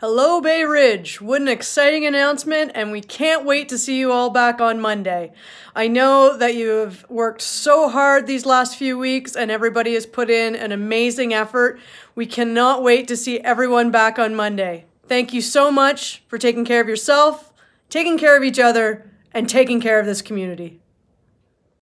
Hello, Bay Ridge. What an exciting announcement, and we can't wait to see you all back on Monday. I know that you have worked so hard these last few weeks, and everybody has put in an amazing effort. We cannot wait to see everyone back on Monday. Thank you so much for taking care of yourself, taking care of each other, and taking care of this community.